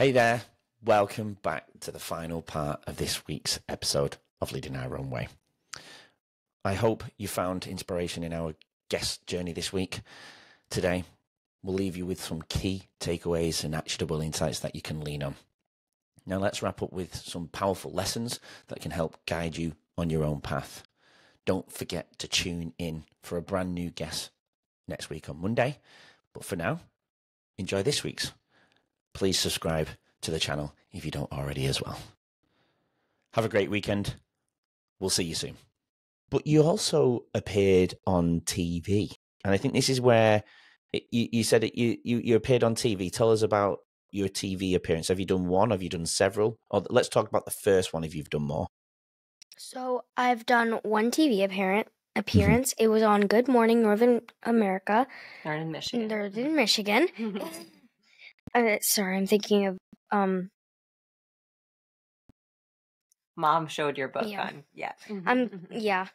Hey there, welcome back to the final part of this week's episode of Leading Our Own Way. I hope you found inspiration in our guest journey this week. Today, we'll leave you with some key takeaways and actionable insights that you can lean on. Now, let's wrap up with some powerful lessons that can help guide you on your own path. Don't forget to tune in for a brand new guest next week on Monday. But for now, enjoy this week's please subscribe to the channel if you don't already as well. Have a great weekend. We'll see you soon. But you also appeared on TV. And I think this is where it, you, you, said that you, you, you appeared on TV. Tell us about your TV appearance. Have you done one? Have you done several? Or let's talk about the first one if you've done more. So I've done one TV apparent mm-hmm. appearance. it was on Good Morning Northern America. Northern Michigan. Northern Michigan. Uh, sorry, I'm thinking of um. Mom showed your book Yeah. on. Yeah. I'm yeah.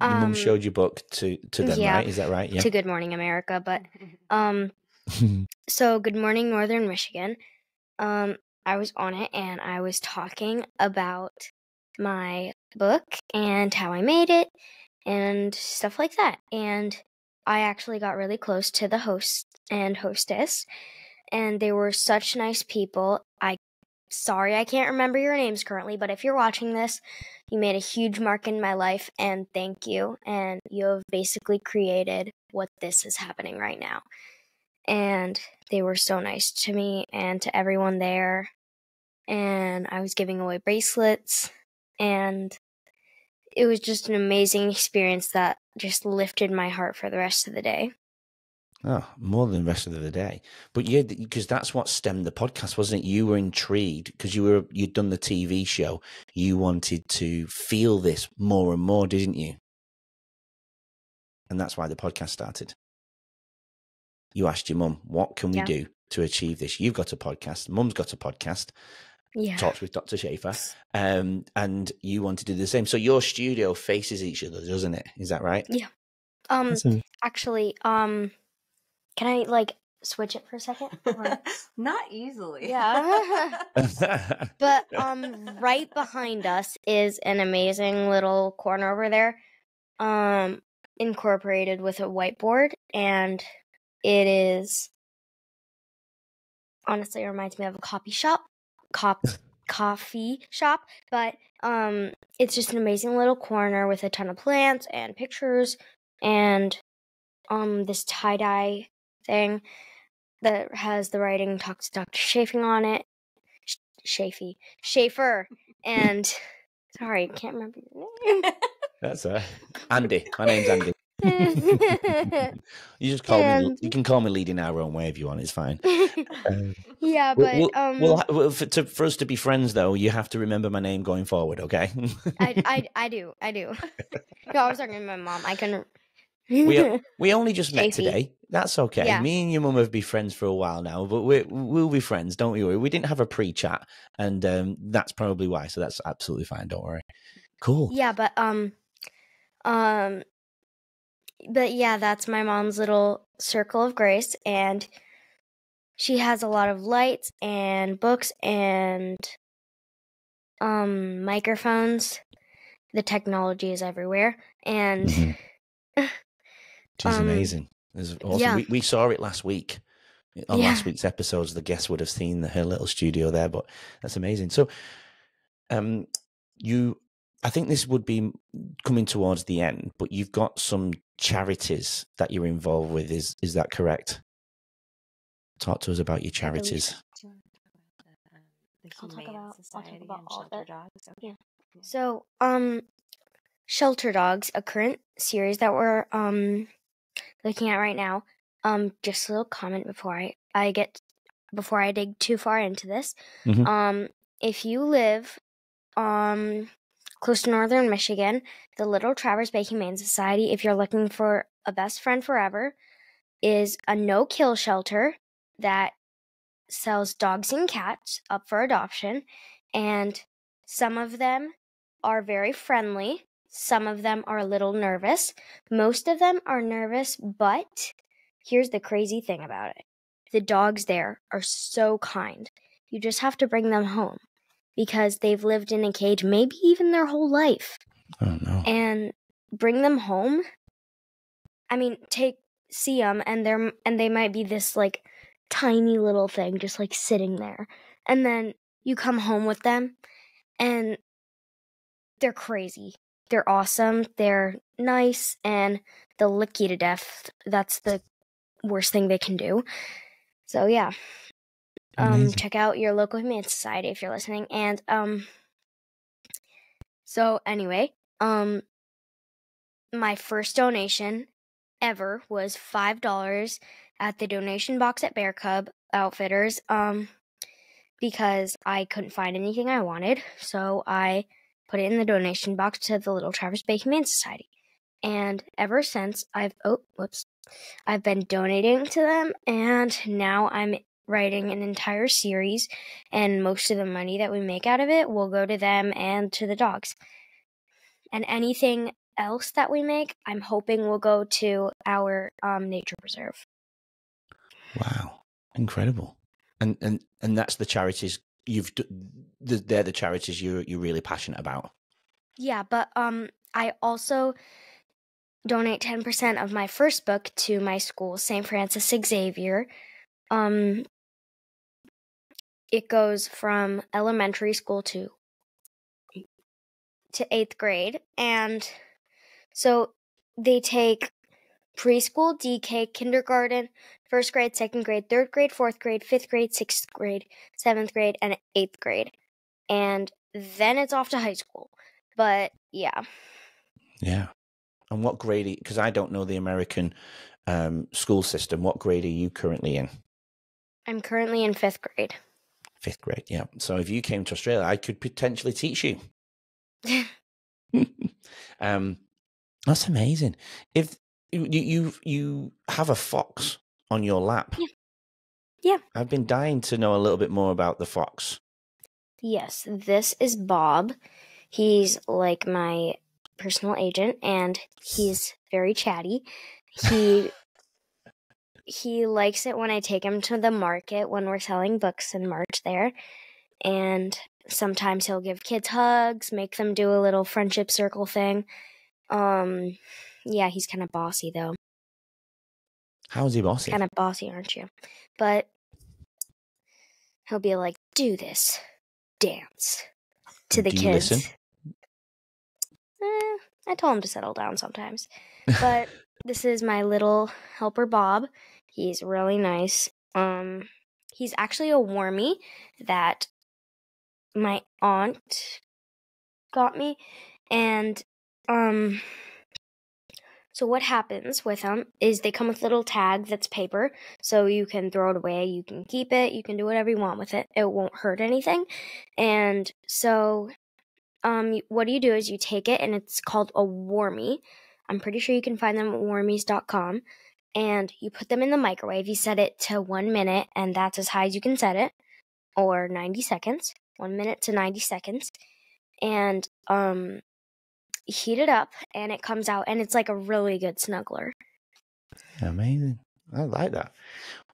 Your mum Um, showed your book to, to them, yeah, right? Is that right? Yeah. to Good Morning America, but um. So Good Morning Northern Michigan. Um, I was on it and I was talking about my book and how I made it and stuff like that. And I actually got really close to the host and hostess, and they were such nice people. I sorry I can't remember your names currently, but if you're watching this, you made a huge mark in my life and thank you. And you have basically created what this is happening right now. And they were so nice to me and to everyone there. And I was giving away bracelets and it was just an amazing experience that just lifted my heart for the rest of the day. Oh, more than the rest of the day. But yeah, because that's what stemmed the podcast, wasn't it? You were intrigued because you were you'd done the TV show. You wanted to feel this more and more, didn't you? And that's why the podcast started. You asked your mum, "What can we Yeah. do to achieve this?" You've got a podcast. Mum's got a podcast. Yeah. Talks with Dr. Schaefer, um, and you want to do the same. So your studio faces each other, doesn't it? Is that right? Yeah. Um Awesome. actually, um can I like switch it for a second? Or- Not easily. Yeah. But um right behind us is an amazing little corner over there. Um incorporated with a whiteboard and it is honestly it reminds me of a coffee shop. Cop coffee shop, but um it's just an amazing little corner with a ton of plants and pictures and um this tie-dye thing that has the writing talks to Dr. Chafing on it. Sh- Chafee. Schaefer. And sorry, can't remember your name. That's uh, Andy. My name's Andy. You just call me. You can call me leading our own way if you want. It's fine. Um, yeah, but we'll- um we'll well, for, to, for us to be friends, though, you have to remember my name going forward. Okay. I, I I do. I do. no, I was talking to my mom. I couldn't we we only just met Chafee. today. That's okay. Yeah. Me and your mum have been friends for a while now, but we we'll be friends. Don't you worry. We didn't have a pre-chat, and um, that's probably why. So that's absolutely fine. Don't worry. Cool. Yeah, but um um but yeah, that's my mom's little circle of grace and she has a lot of lights and books and um microphones. The technology is everywhere and She's Um, amazing. It's awesome. yeah. We, we saw it last week on Yeah. last week's episodes. The guests would have seen the, her little studio there, but that's amazing. So, um, you, I think this would be coming towards the end, but you've got some charities that you're involved with. Is is that correct? Talk to us about your charities. Do you want talk about the, um, the I'll talk about- I'll talk about all of Shelter it. Dogs? Yeah. So, um, Shelter Dogs, a current series that we're um looking at right now. Um, just a little comment before I I get before I dig too far into this. Mhm. Um, if you live um close to northern Michigan, the Little Traverse Bay Humane Society, if you're looking for a best friend forever, is a no kill shelter that sells dogs and cats up for adoption, and some of them are very friendly. Some of them are a little nervous. Most of them are nervous, but here's the crazy thing about it the dogs there are so kind. You just have to bring them home because they've lived in a cage maybe even their whole life. Oh no. And bring them home. I mean, take see them and they're and they might be this like tiny little thing just like sitting there. And then you come home with them and they're crazy. They're awesome. They're nice and they'll lick you to death. That's the worst thing they can do. So yeah. Um check out your local humane society if you're listening. And um so anyway, um my first donation ever was five dollars at the donation box at Bear Cub Outfitters. Um because I couldn't find anything I wanted, so I put it in the donation box to the Little Traverse Bay Humane Society. And ever since I've oh whoops. I've been donating to them and now I'm writing an entire series and most of the money that we make out of it will go to them and to the dogs. And anything else that we make, I'm hoping will go to our um, nature preserve. Wow, incredible! And and and that's the charities you've. They're the charities you you're really passionate about. Yeah, but um, I also donate 10% of my first book to my school, St. Francis Xavier. Um, it goes from elementary school to to 8th grade and so they take preschool, DK, kindergarten, first grade, second grade, third grade, fourth grade, fifth grade, sixth grade, seventh grade, and eighth grade. And then it's off to high school. But yeah. Yeah. And what grade? Because I don't know the American um, school system. What grade are you currently in? I'm currently in fifth grade. Fifth grade. Yeah. So if you came to Australia, I could potentially teach you. um, that's amazing. If you you you have a fox on your lap, Yeah. Yeah. I've been dying to know a little bit more about the fox. yes, this is Bob. He's like my personal agent and he's very chatty. He he likes it when I take him to the market when we're selling books in March there. And sometimes he'll give kids hugs, make them do a little friendship circle thing. Um yeah, he's kind of bossy though. How's he bossy? kind of bossy, aren't you? But he'll be like, "Do this, dance to the Do kids." Eh, I told him to settle down sometimes, but this is my little helper, Bob. He's really nice. Um, he's actually a warmie that my aunt got me, and um. So what happens with them is they come with a little tag that's paper, so you can throw it away, you can keep it, you can do whatever you want with it. It won't hurt anything. And so um what do you do is you take it and it's called a warmie. I'm pretty sure you can find them at warmies.com and you put them in the microwave. You set it to 1 minute and that's as high as you can set it or 90 seconds. 1 minute to 90 seconds. And um heat it up and it comes out and it's like a really good snuggler. Amazing. I like that.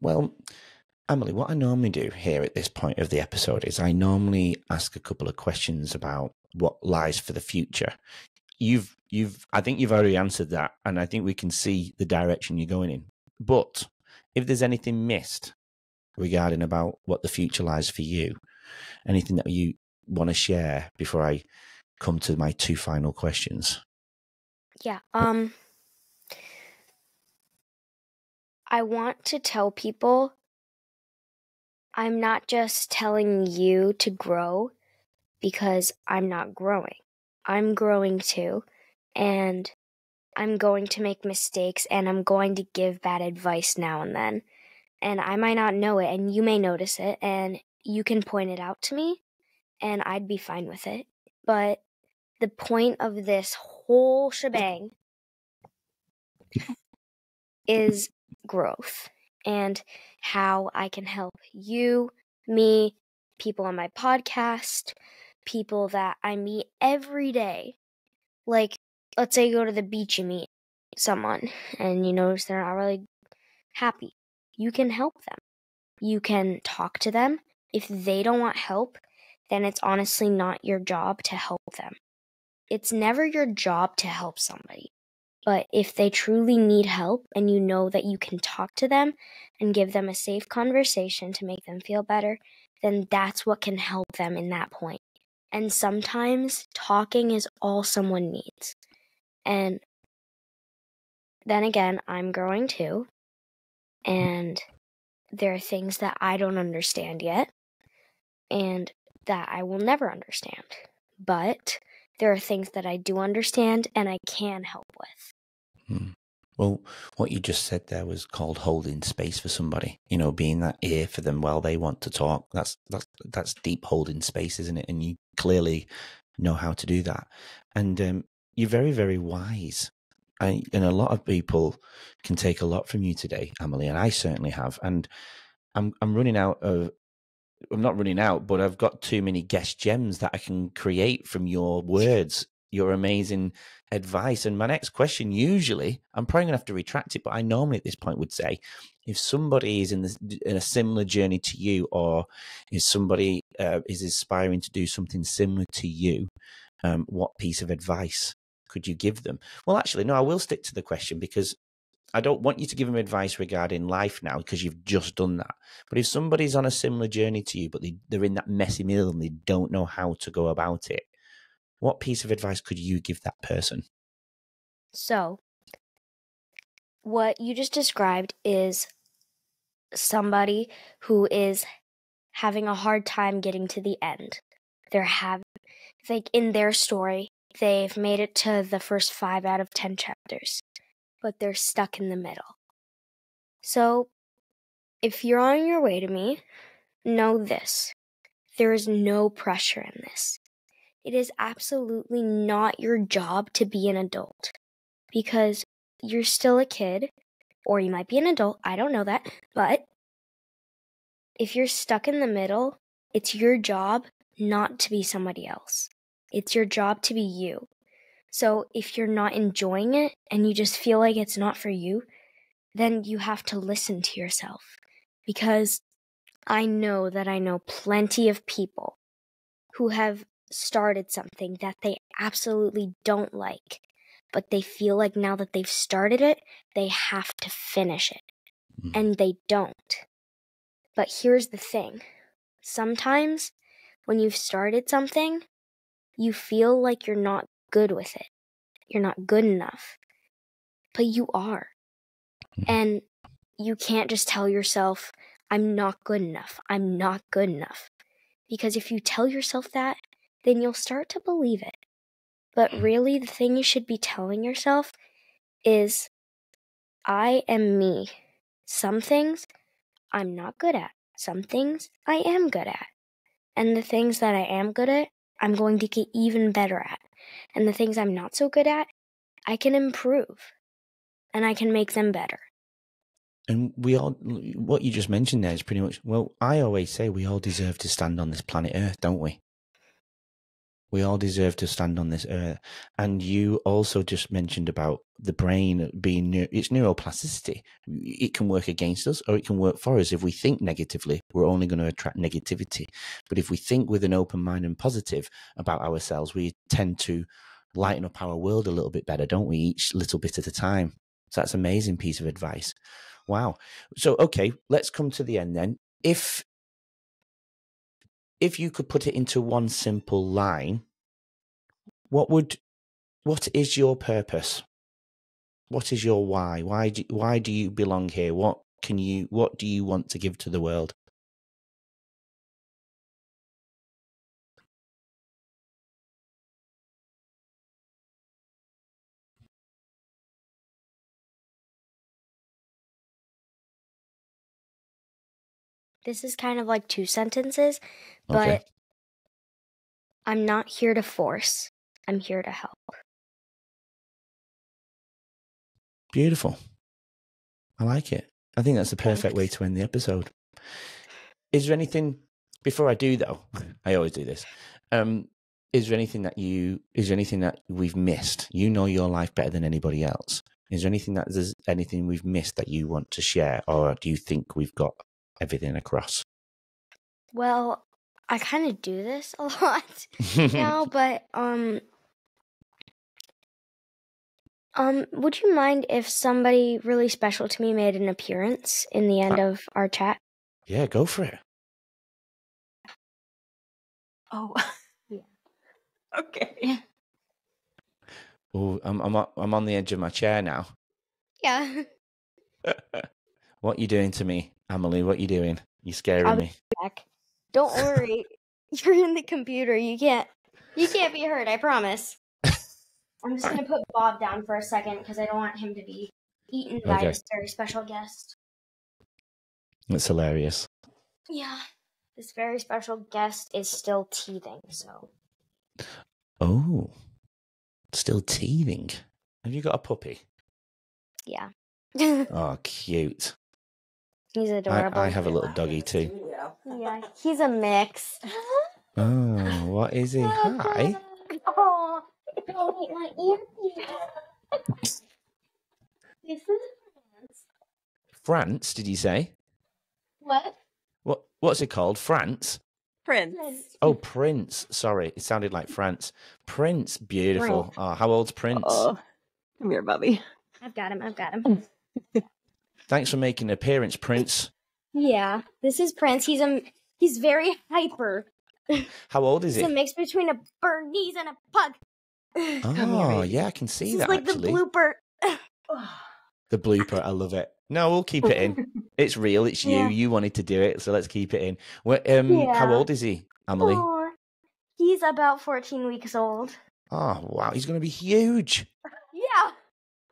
Well, Emily, what I normally do here at this point of the episode is I normally ask a couple of questions about what lies for the future. You've you've I think you've already answered that and I think we can see the direction you're going in. But if there's anything missed regarding about what the future lies for you, anything that you want to share before I come to my two final questions. Yeah. Um I want to tell people I'm not just telling you to grow because I'm not growing. I'm growing too and I'm going to make mistakes and I'm going to give bad advice now and then. And I might not know it and you may notice it and you can point it out to me and I'd be fine with it. But the point of this whole shebang is growth and how I can help you, me, people on my podcast, people that I meet every day. Like, let's say you go to the beach, you meet someone, and you notice they're not really happy. You can help them. You can talk to them If they don't want help, then it's honestly not your job to help them. It's never your job to help somebody. But if they truly need help and you know that you can talk to them and give them a safe conversation to make them feel better, then that's what can help them in that point. And sometimes talking is all someone needs. And then again, I'm growing too. And there are things that I don't understand yet and that I will never understand. But there are things that I do understand and I can help with. Hmm. Well, what you just said there was called holding space for somebody. You know, being that ear for them while they want to talk. That's that's that's deep holding space, isn't it? And you clearly know how to do that. And um, you're very, very wise. I, and a lot of people can take a lot from you today, Emily, and I certainly have. And I'm I'm running out of I'm not running out, but I've got too many guest gems that I can create from your words, your amazing advice. And my next question, usually, I'm probably going to have to retract it, but I normally at this point would say, if somebody is in, in a similar journey to you, or if somebody uh, is aspiring to do something similar to you, um, what piece of advice could you give them? Well, actually, no, I will stick to the question because I don't want you to give them advice regarding life now because you've just done that. But if somebody's on a similar journey to you, but they, they're in that messy middle and they don't know how to go about it, what piece of advice could you give that person? So, what you just described is somebody who is having a hard time getting to the end. They're having, like in their story, they've made it to the first five out of 10 chapters but they're stuck in the middle. So, if you're on your way to me, know this there is no pressure in this. It is absolutely not your job to be an adult because you're still a kid, or you might be an adult, I don't know that, but if you're stuck in the middle, it's your job not to be somebody else. It's your job to be you. So if you're not enjoying it and you just feel like it's not for you, then you have to listen to yourself. Because I know that I know plenty of people who have started something that they absolutely don't like, but they feel like now that they've started it, they have to finish it. Mm. And they don't. But here's the thing sometimes when you've started something, you feel like you're not good with it. You're not good enough. But you are. Hmm. And you can't just tell yourself, I'm not good enough. I'm not good enough. Because if you tell yourself that, then you'll start to believe it. But hmm. really, the thing you should be telling yourself is, I am me. Some things I'm not good at. Some things I am good at. And the things that I am good at, I'm going to get even better at and the things I'm not so good at, I can improve and I can make them better. And we all, what you just mentioned there is pretty much, well, I always say we all deserve to stand on this planet Earth, don't we? We all deserve to stand on this earth. And you also just mentioned about the brain being, it's neuroplasticity. It can work against us or it can work for us. If we think negatively, we're only going to attract negativity. But if we think with an open mind and positive about ourselves, we tend to lighten up our world a little bit better, don't we? Each little bit at a time. So that's an amazing piece of advice. Wow. So, okay, let's come to the end then. If if you could put it into one simple line, what would what is your purpose? What is your why? Why do why do you belong here? What can you what do you want to give to the world? This is kind of like two sentences, but okay. I'm not here to force. I'm here to help. Beautiful. I like it. I think that's the perfect Thanks. way to end the episode. Is there anything before I do though? I always do this. Um, is there anything that you is there anything that we've missed? You know your life better than anybody else. Is there anything that there's anything we've missed that you want to share, or do you think we've got everything across? Well, I kind of do this a lot now, but um um would you mind if somebody really special to me made an appearance in the end Uh, of our chat? yeah, go for it. Oh. Yeah. Okay. Oh, I'm I'm o- I'm on the edge of my chair now. Yeah. What you doing to me, Emily? What you doing? You're scaring I'll- me. Back. Don't worry. You're in the computer. You can't you can't be hurt, I promise. I'm just gonna put Bob down for a second because I don't want him to be eaten by Okay. this very special guest. That's hilarious. Yeah. This very special guest is still teething, so Oh, still teething. Have you got a puppy? yeah. Oh, cute. He's adorable. I have a little doggy too. Yeah, he's a mix. Oh, what is he? Oh, Hi. Oh, don't eat my ear. This is France, did you say? what? What What's it called? France? Prince. Oh, Prince. Sorry, it sounded like France. Prince, beautiful. Oh, how old's Prince? Oh, come here, Bubby. I've got him. I've got him. Thanks for making an appearance, Prince. Yeah, this is Prince. He's a he's very hyper. How old is he? He's a mix between a Bernese and a pug. Oh, yeah, I can see this is that like actually. the blooper. The blooper, I love it. No, we'll keep it in. It's real. It's you. Yeah. You wanted to do it, so let's keep it in. Well, um, how old is he, Emily? Aw. He's about 14 weeks old. Oh, wow, he's going to be huge. Yeah,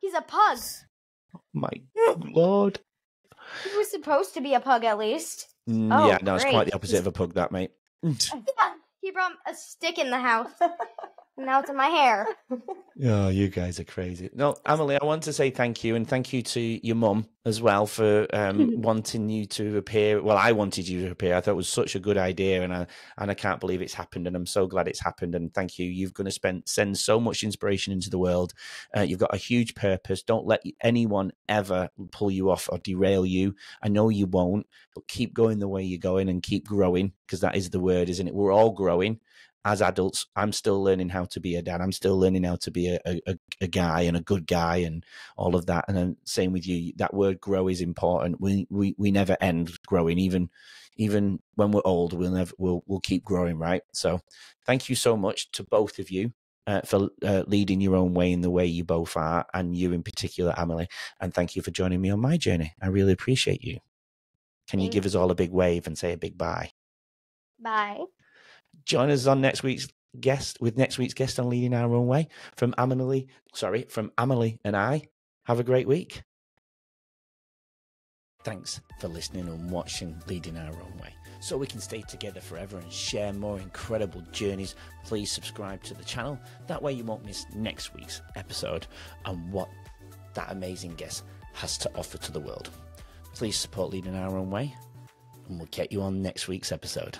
he's a pug. My lord. He was supposed to be a pug at least. Mm, Oh, yeah, no, it's quite the opposite of a pug, that mate. He brought a stick in the house. now it's in my hair. Oh, you guys are crazy. No, Emily, I want to say thank you and thank you to your mum as well for um, wanting you to appear. Well, I wanted you to appear. I thought it was such a good idea, and I and I can't believe it's happened. And I'm so glad it's happened. And thank you. You've going to spend send so much inspiration into the world. Uh, you've got a huge purpose. Don't let anyone ever pull you off or derail you. I know you won't, but keep going the way you're going and keep growing because that is the word, isn't it? We're all growing as adults, I'm still learning how to be a dad. I'm still learning how to be a, a, a guy and a good guy and all of that. And then same with you. That word grow is important. We we, we never end growing. Even even when we're old, we'll never we'll we'll keep growing, right? So thank you so much to both of you. Uh, for uh, leading your own way in the way you both are, and you in particular, Emily. And thank you for joining me on my journey. I really appreciate you. Can you give us all a big wave and say a big bye? Bye. Join us on next week's guest with next week's guest on leading our own way from Amelie, Sorry, from Amelie and I. Have a great week. Thanks for listening and watching Leading Our Own Way. So we can stay together forever and share more incredible journeys, please subscribe to the channel. That way you won't miss next week's episode and what that amazing guest has to offer to the world. Please support Leading Our Own Way, and we'll get you on next week's episode.